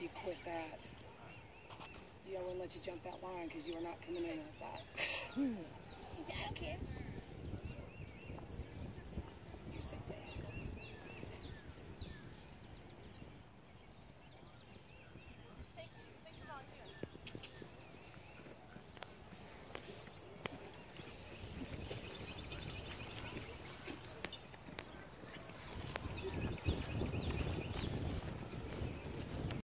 You quit that. Yeah, I wouldn't let you jump that line because you are not coming in with that. Hmm. I don't care.